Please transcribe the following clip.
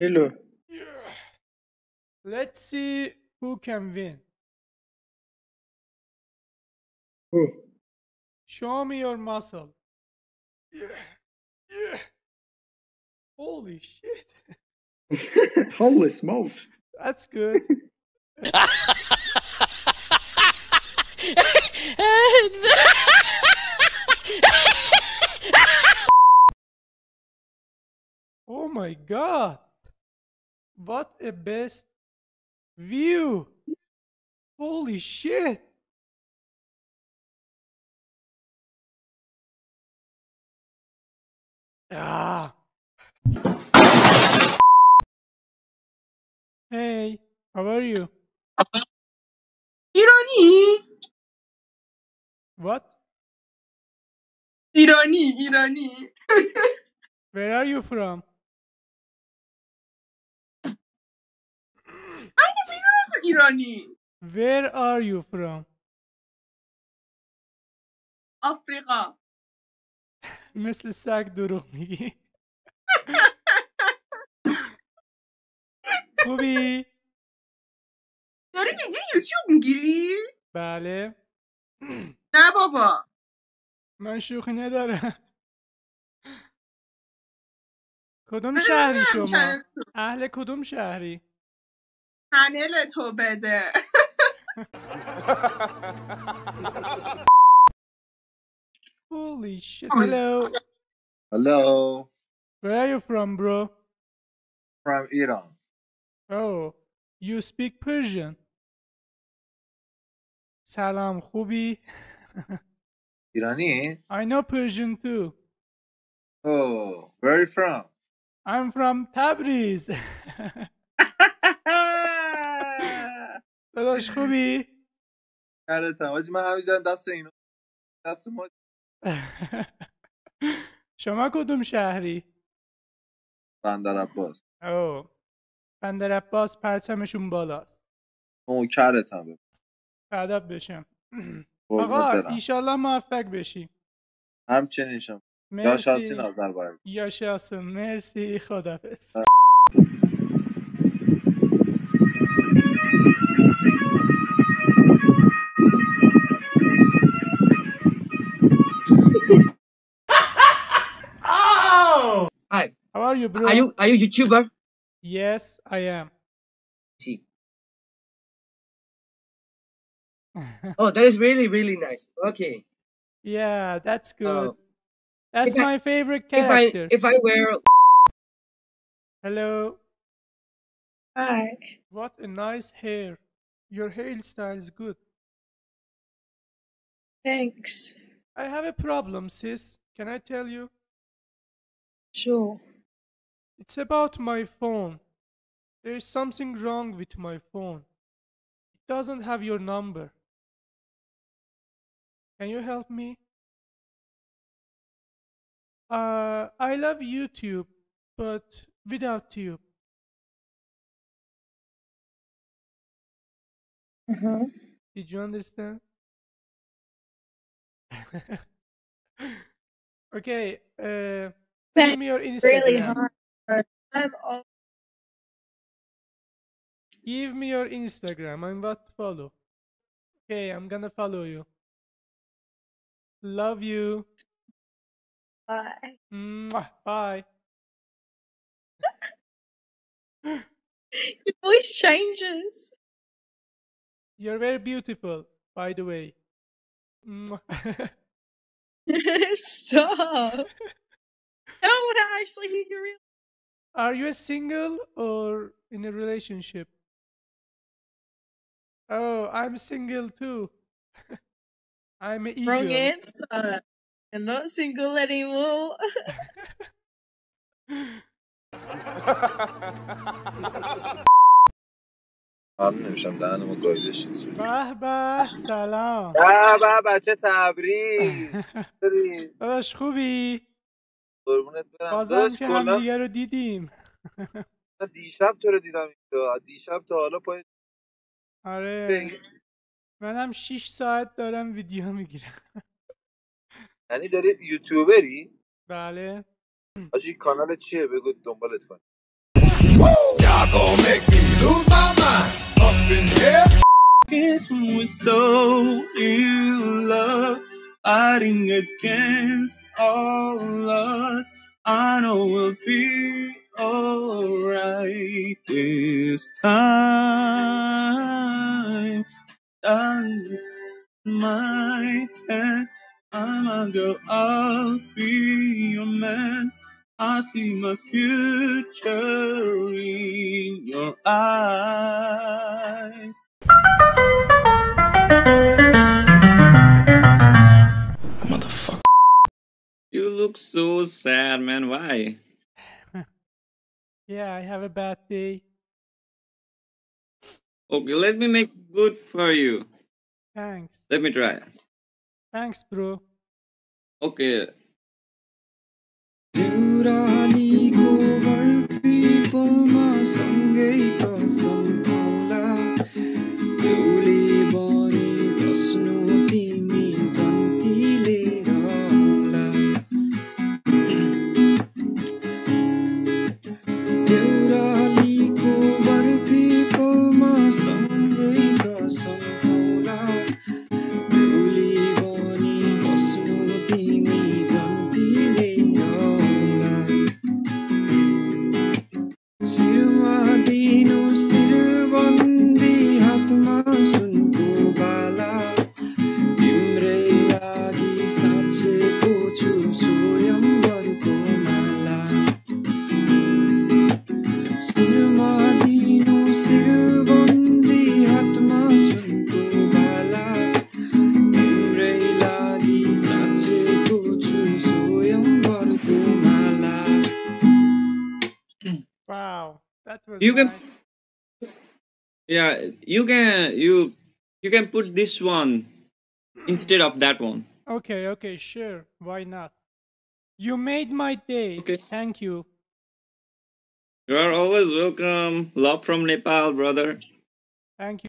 Hello. Let's see who can win. Who? Show me your muscle. Yeah. Yeah. Holy shit. Holy smokes. That's good. oh my god. What a best view! Holy shit! Ah! Hey, how are you? Irony! What? Irony, irony. Where are you from? ایرانی Where are you from? آفریقا مثل سگ دروغ میگی خوبی؟ داری ویدیو یوتیوب می‌گیری؟ بله نه بابا من شوخی ندارم کدوم شهری شما؟ اهل کدوم شهری؟ چنل تو بده Holy shit. Hello. Hello, Where are you from, bro? from Iran. Oh, you speak Persian. سلام خوبی؟ ایرانی؟ I know Persian too. Oh, where are you from? I'm from Tabriz. داداش خوبی؟ کارتم حاجی من همیشه دست اینو. دست ما. شما کدوم شهری؟ بندر عباس. اوه. بندر عباس پرچمشون بالاست. نوکرتم ادب بشم. آقا ایشالله موفق بشی همچنین شما. یا شاسی نظر باید یا شاسم مرسی. خدافز you bro? are you are you YouTuber? Yes, I am. See. Oh, that is really really nice. Okay. yeah, that's good. Oh, That's if I- my favorite if I character. if I wear Hello. Hi. What a nice hair. Your hairstyle is good. Thanks. I have a problem, sis. Can I tell you? Sure. It's about my phone. There is something wrong with my phone. It doesn't have your number. Can you help me? Uh, I love YouTube, but without tube. Uh-huh. Did you understand? okay, uh, give me your Instagram. Really hard. I'm all Give me your Instagram. I'm about to follow. Okay, I'm gonna follow you. Love you. Bye. Mwah. Bye. Your voice changes. You're very beautiful, by the way. Mwah. Stop. How would I actually hear your real Are you a single or in a relationship? Oh, I'm single too. I'm an wrong eagle. answer? You're not single anymore. هم نمیشم دهنمو گایده شد به به سلام به به بچه تبریز داری؟ داداش خوبی؟ قربونت برم. بازم که کلا همدیگه رو دیدیم. من دیشب تو رو دیدم اینجا. دیشب تا حالا پای آره. منم 6 ساعت دارم ویدیو می‌گیرم. یعنی داری یوتیوبری؟ بله. آجی کانال چیه؟ بگو دنبالت کن this time. Done my hand. I'm a girl, I'll be your man. I see my future in your eyes. Motherfucker. You look so sad, man. Why? Yeah, I have a bad day. Okay, let me make good for you. Thanks. Let me try. Thanks, bro. Okay. You can-. Yeah, you can you you can put this one instead of that one. Okay, okay, sure. Why not? You made my day. Okay. Thank you. You are always welcome. Love from Nepal, brother. Thank you.